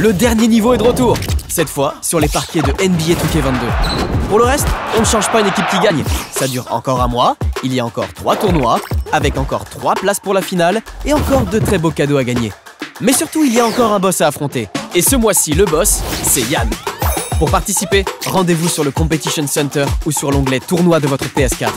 Le dernier niveau est de retour Cette fois, sur les parquets de NBA 2K22. Pour le reste, on ne change pas une équipe qui gagne. Ça dure encore un mois, il y a encore trois tournois, avec encore trois places pour la finale, et encore de très beaux cadeaux à gagner. Mais surtout, il y a encore un boss à affronter. Et ce mois-ci, le boss, c'est Yann. Pour participer, rendez-vous sur le Competition Center ou sur l'onglet Tournoi de votre PS4.